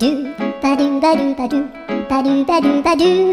Do ba do ba do ba do ba do ba do ba do